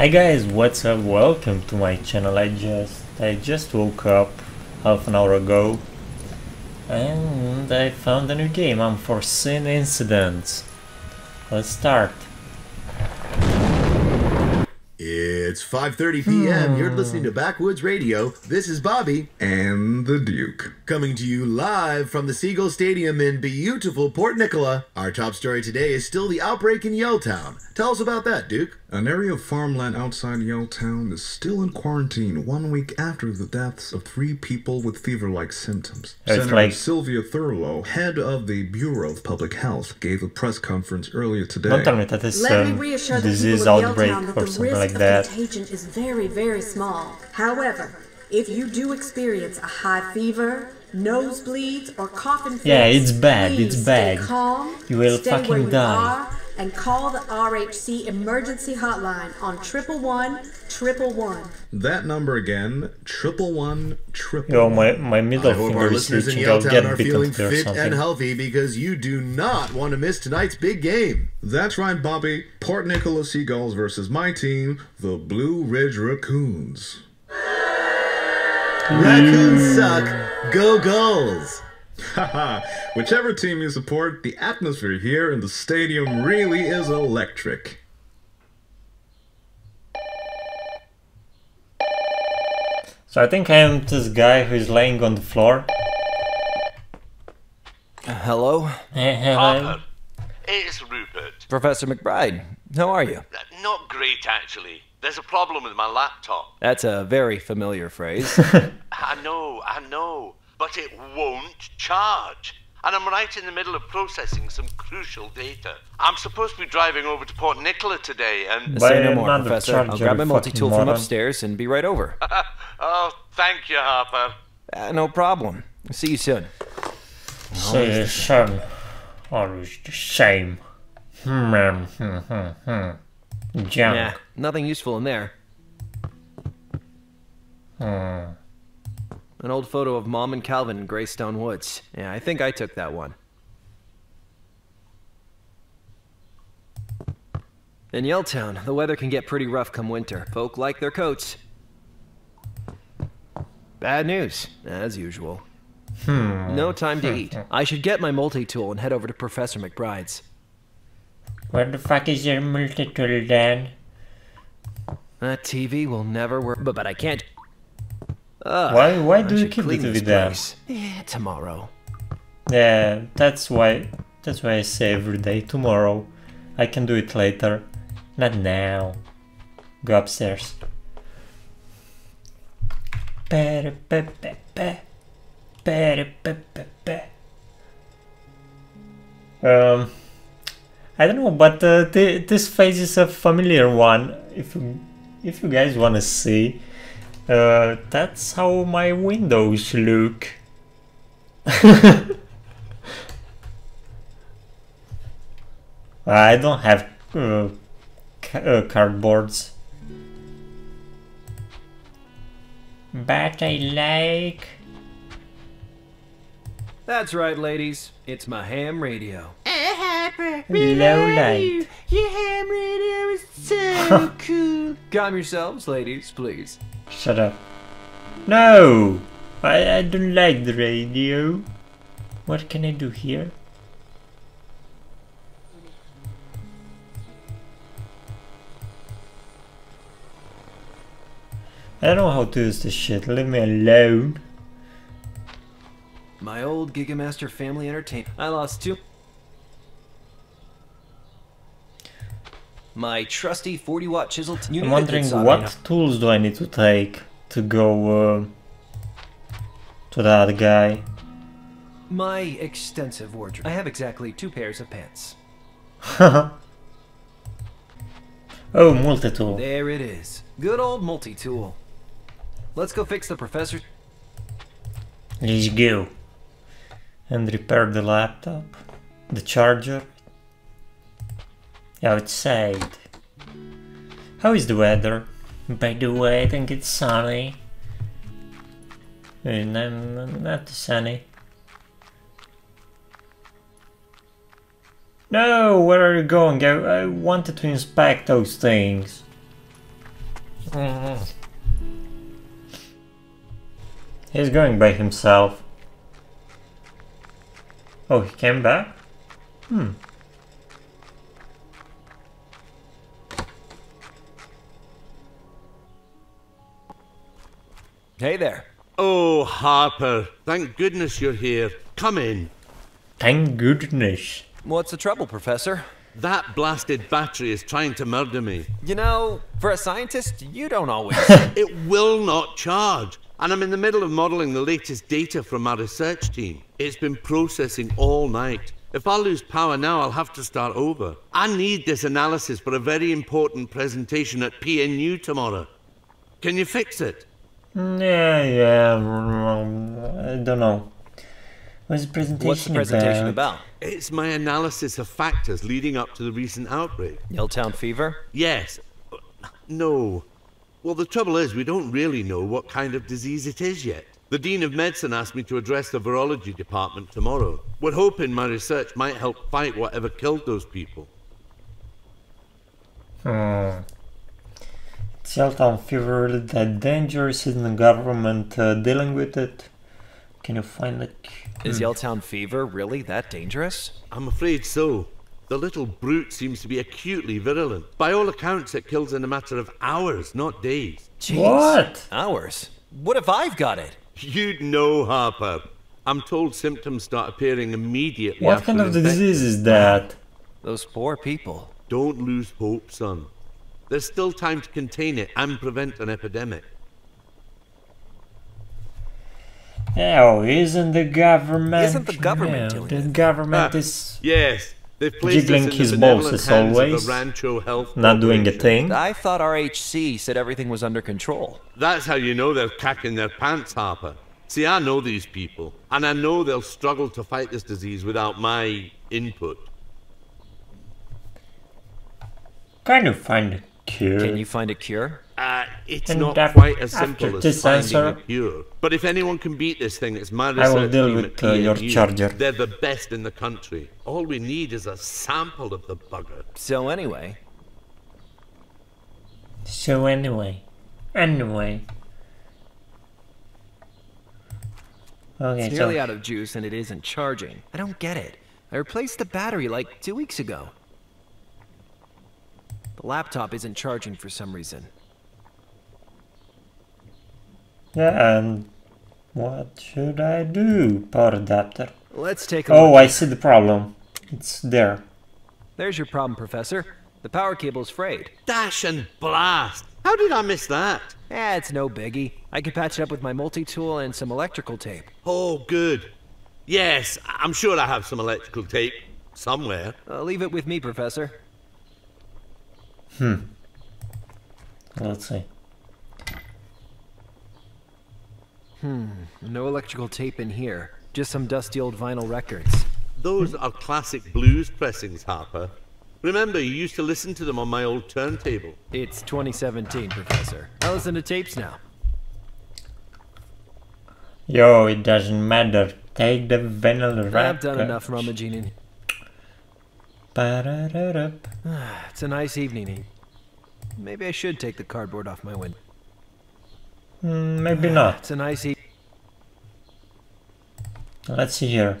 Hi guys, what's up? Welcome to my channel. I just I just woke up half an hour ago and I found a new game, Unforeseen Incidents. Let's start. It's 5:30 p.m. You're listening to hmm. Backwoods Radio. This is Bobby and the Duke. coming to you live from the Seagull Stadium in beautiful Port Nicola. Our top story today is still the outbreak in Yelltown. Tell us about that, Duke. An area of farmland outside Yelltown is still in quarantine one week after the deaths of three people with fever-like symptoms. It's Senator like- Sylvia Thurlow, head of the Bureau of Public Health, gave a press conference earlier today. Don't tell me that is Let me um, reassure the disease people of outbreak Yelltown that or the something risk like of that. Contagion is very, very small. However, if you do experience a high fever, nosebleeds, or coughing fits, Yeah, it's bad, it's bad. Calm, You will fucking die. Are, and call the RHC emergency hotline on triple one triple one. That number again, triple one triple. Yo, my, my I middle hope finger our is listeners in itching. I'll Yelltown get are bitten feeling fit and healthy because you do not want to miss tonight's big game. That's right, Bobby. Port Nicola Seagulls versus my team, the Blue Ridge Raccoons. Raccoons suck. Go Gulls. Haha, whichever team you support, the atmosphere here in the stadium really is electric. So I think I am this guy who is laying on the floor. Hello, hello. Harper, it's Rupert. Professor McBride. How are you? Uh, Not great, actually. There's a problem with my laptop. That's a very familiar phrase. I know, I know, but it won't charge. And I'm right in the middle of processing some crucial data. I'm supposed to be driving over to Port Nicola today, and. Say no more, Professor. I'll grab my multi-tool from upstairs and be right over. oh, thank you, Harper. Uh, no problem. See you soon. Say son. Always the same. Hmm, hmm, hmm, hmm. Junk. Nah, nothing useful in there. Hmm. An old photo of Mom and Calvin in Greystone Woods. Yeah, I think I took that one. In Yelltown, the weather can get pretty rough come winter. Folk like their coats. Bad news, as usual. Hmm. No time to eat. I should get my multi-tool and head over to Professor McBride's. Where the fuck is your multi-tool then? That TV will never work, but, but I can't. Why- why do you keep the clean TV this there? place. Eh, tomorrow. Yeah, that's why. That's why I say every day. Tomorrow, I can do it later, not now. Go upstairs. Um, I don't know, but uh, th- this face is a familiar one. If you, if you guys want to see, uh, that's how my windows look. I don't have uh, uh, cardboards. But I like. That's right, ladies. It's my ham radio. Low light. Your ham radio is so cool. Calm yourselves, ladies, please. Shut up. No! I, I don't like the radio. What can I do here? I don't know how to use this shit. Leave me alone. My old Gigamaster family entertainment. I lost two. My trusty 40 watt chisel. I'm need a good wondering what tools do I need to take to go uh, to that guy. My extensive wardrobe. I have exactly two pairs of pants. oh, multi-tool. There it is. Good old multi tool. Let's go fix the professor. Let's go. And repair the laptop. The charger. Outside. How is the weather? By the way, I think it's sunny. Uh, no, not sunny. No, where are you going? I, I wanted to inspect those things. Mm. He's going by himself. Oh, he came back? Hmm. Hey there. Oh, Harper, thank goodness you're here. Come in. Thank goodness. What's the trouble, Professor? That blasted battery is trying to murder me. You know, for a scientist, you don't always. It will not charge. And I'm in the middle of modeling the latest data from our research team. It's been processing all night. If I lose power now, I'll have to start over. I need this analysis for a very important presentation at PNU tomorrow. Can you fix it? Yeah, yeah. I don't know. What's the presentation What's the presentation about? about? It's my analysis of factors leading up to the recent outbreak. Yelltown fever? Yes. No. Well, the trouble is, we don't really know what kind of disease it is yet. The Dean of Medicine asked me to address the virology department tomorrow. We're hoping my research might help fight whatever killed those people. Hmm. Is Yelltown fever really that dangerous? Isn't the government uh, dealing with it? Can you find like... Is Yelltown fever really that dangerous? I'm afraid so. The little brute seems to be acutely virulent. By all accounts, it kills in a matter of hours, not days. Jeez. What? Hours? What if I've got it? You'd know, Harper. I'm told symptoms start appearing immediately What after kind of infection. disease is that? Those poor people. Don't lose hope, son. There's still time to contain it and prevent an epidemic. Oh, isn't the government... Isn't the government Yeah, doing The government Ah, is Yes, they've placed Jiggling in his the balls benevolent as always. Rancho Health not doing a thing. I thought RHC said everything was under control. That's how you know they're cacking their pants, Harper. See, I know these people, and I know they'll struggle to fight this disease without my input. Kind of find a cure? Can you find a cure? Uh, it's And not af- quite as simple as this finding a cure. But if anyone can beat this thing, it's my I will deal team with, at uh, your charger. They're the best in the country. All we need is a sample of the bugger. So anyway, So anyway, anyway. Okay, it's so nearly out of juice and it isn't charging. I don't get it. I replaced the battery like two weeks ago. The laptop isn't charging for some reason. yeah, and what should I do? Power adapter. Let's take a Oh, look. I see the problem. It's there. There's your problem, Professor. The power cable's frayed. Dash and blast! How did I miss that? Eh, it's no biggie. I can patch it up with my multi-tool and some electrical tape. Oh, good. Yes, I'm sure I have some electrical tape somewhere. Uh, leave it with me, Professor. Let's see. Hmm. No electrical tape in here. Just some dusty old vinyl records. Those are classic blues pressings, Harper. Remember, you used to listen to them on my old turntable. It's 2017, Professor. I listen to tapes now. Yo, it doesn't matter. Take the vinyl record. I've done enough rummaging in. It's a nice evening. Maybe I should take the cardboard off my window. Mm, maybe not. It's a nice e- Let's see here.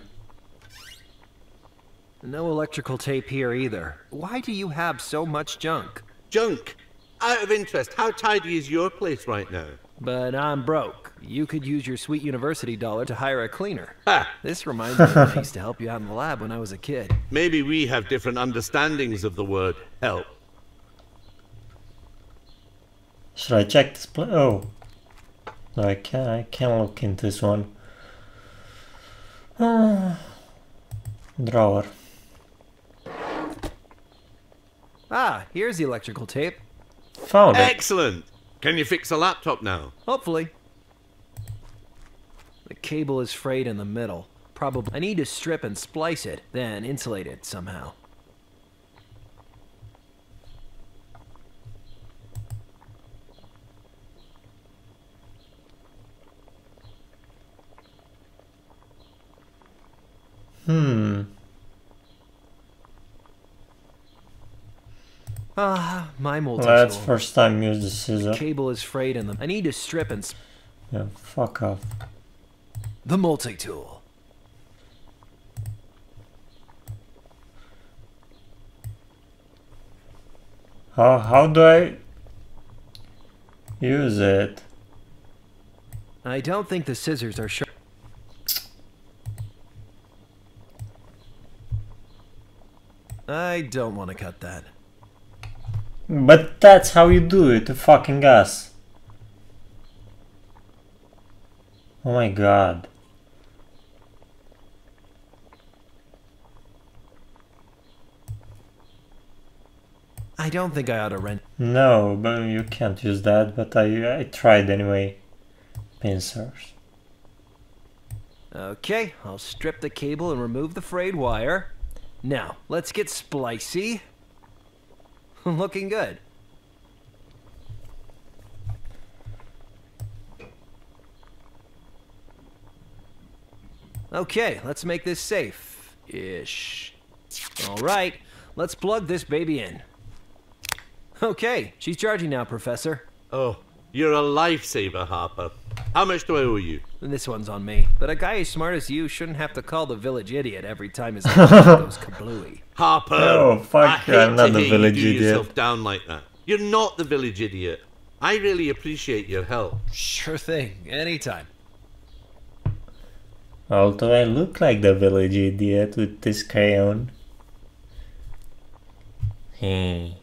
No electrical tape here either. Why do you have so much junk? Junk! Out of interest, how tidy is your place right now? But I'm broke. You could use your sweet university dollar to hire a cleaner. Ha! This reminds me of when I used to help you out in the lab when I was a kid. Maybe we have different understandings of the word help. Should I check this pla- Oh. No, I can't, I can't look into this one. Ah. drawer. Ah, here's the electrical tape. Found it. Excellent! Can you fix a laptop now? Hopefully. The cable is frayed in the middle. Probably. I need to strip and splice it, then insulate it somehow. Hmm. Ah, my multi Let's tool. first time use the scissor. Cable is frayed in them. I need to strip and. Yeah, fuck off. the multi tool. How how do I use it? I don't think the scissors are sharp. I don't want to cut that. But that's how you do it, fucking ass. Oh my god. I don't think I ought to rent. No, but you can't use that, but I, I tried anyway. Pincers. Okay, I'll strip the cable and remove the frayed wire. Now, let's get splicey. Looking good. Okay, let's make this safe. Ish. Alright, let's plug this baby in. Okay, she's charging now, Professor. Oh, you're a lifesaver, Harper. How much do I owe you? This one's on me. But a guy as smart as you shouldn't have to call the village idiot every time his name goes kablooey. Harper! Oh, fuck, I hate I'm not to the village you do idiot. yourself down like that. You're not the village idiot. I really appreciate your help. Sure thing, anytime. Although I look like the village idiot with this crayon. Hey.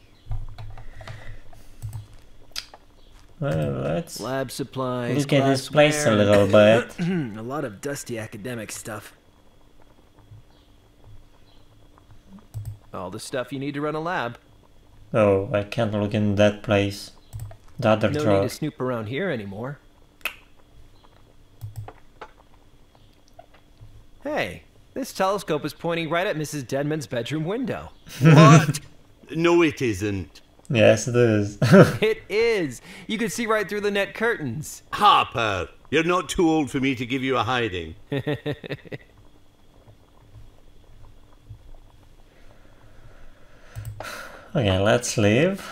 Well, let's Lab supplies. look at this place a little bit. a lot of dusty academic stuff. All the stuff you need to run a lab. Oh, I can't look in that place. The other No drawer. need to snoop around here anymore. Hey, this telescope is pointing right at Mrs. Denman's bedroom window. What? no, it isn't. Yes, it is. It is! You can see right through the net curtains. Harper, you're not too old for me to give you a hiding. okay, let's leave.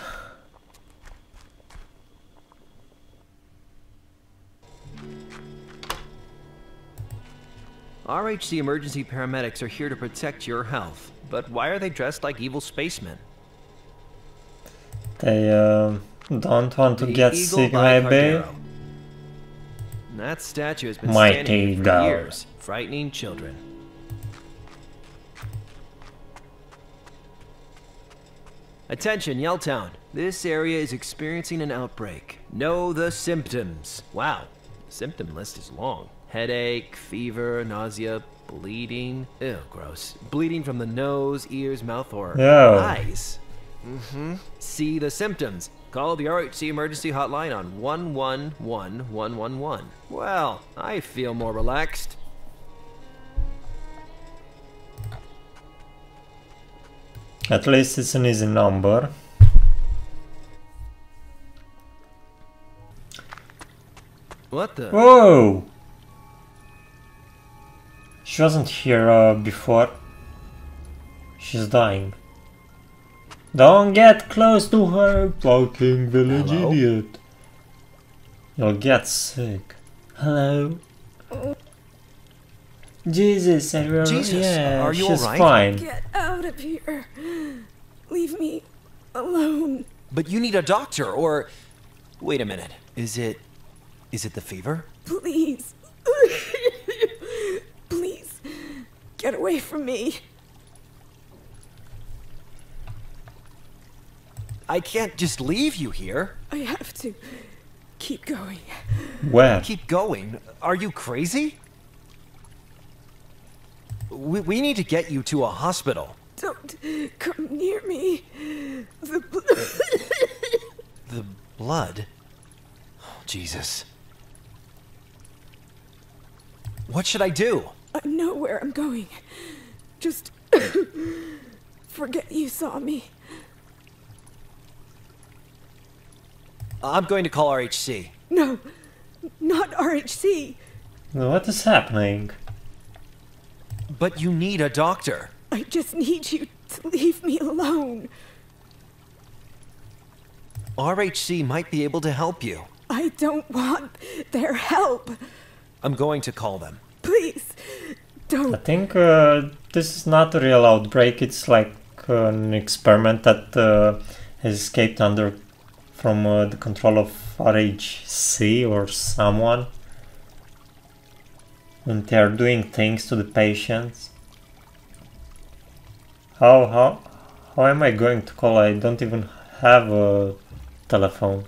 RHC emergency paramedics are here to protect your health. But why are they dressed like evil spacemen? They um, don't want to The get sick, maybe. That statue has been Mighty standing for years, frightening children. Attention, Yelltown. This area is experiencing an outbreak. Know the symptoms. Wow, symptom list is long. Headache, fever, nausea, bleeding. Ew, gross. Bleeding from the nose, ears, mouth, or Ew. eyes. Mm-hmm. See the symptoms. Call the RHC emergency hotline on 111111. Well, I feel more relaxed. At least it's an easy number. What the? Whoa! She wasn't here uh, before. She's dying. Don't get close to her, fucking village Hello? idiot. You'll get sick. Hello? Jesus, are you Jesus, yeah, are you she's alright? fine. Get out of here. Leave me alone. But you need a doctor, or. Wait a minute. Is it. Is it the fever? Please. Please. Get away from me. I can't just leave you here. I have to keep going. Where? Keep going. Are you crazy? We, we need to get you to a hospital. Don't come near me. The bl- The blood? Oh, Jesus. What should I do? I know where I'm going. Just forget you saw me. I'm going to call RHC. No, not RHC. What is happening? But you need a doctor. I just need you to leave me alone. RHC might be able to help you. I don't want their help. I'm going to call them. Please, don't. I think uh, this is not a real outbreak. It's like an experiment that uh, has escaped under from uh, the control of RHC or someone. And they are doing things to the patients. How how how am I going to call? I don't even have a telephone.